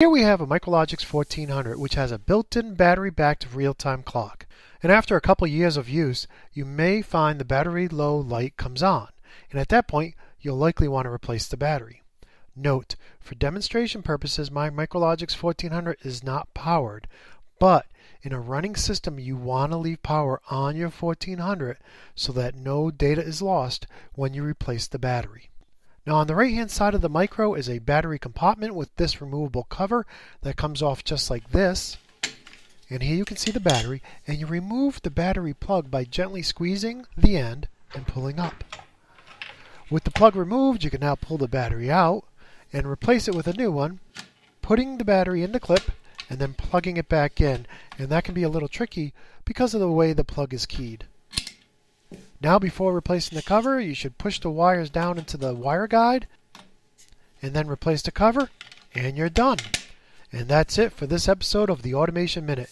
Here we have a Micrologix 1400 which has a built-in battery-backed real-time clock. And after a couple years of use, you may find the battery low light comes on. And at that point, you'll likely want to replace the battery. Note, for demonstration purposes, my Micrologix 1400 is not powered, but in a running system, you want to leave power on your 1400 so that no data is lost when you replace the battery. Now on the right hand side of the micro is a battery compartment with this removable cover that comes off just like this. And here you can see the battery and you remove the battery plug by gently squeezing the end and pulling up. With the plug removed, you can now pull the battery out and replace it with a new one, putting the battery in the clip and then plugging it back in. And that can be a little tricky because of the way the plug is keyed. Now before replacing the cover, you should push the wires down into the wire guide and then replace the cover and you're done. And that's it for this episode of the Automation Minute.